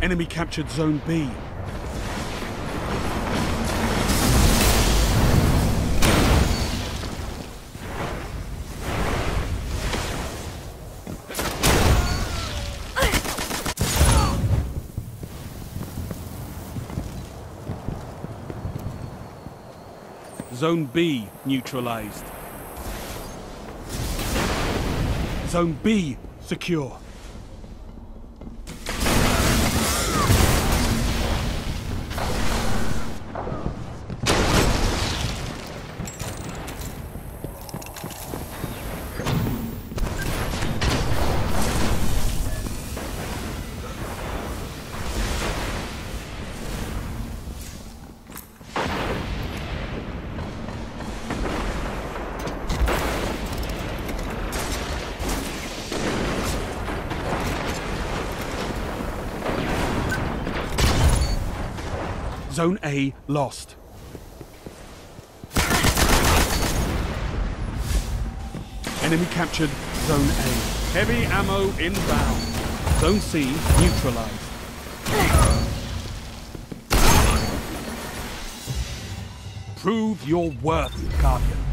Enemy captured Zone B. Zone B neutralized. Zone B secure. Zone A lost. Enemy captured Zone A. Heavy ammo inbound. Zone C neutralized. Prove your worth, Guardian.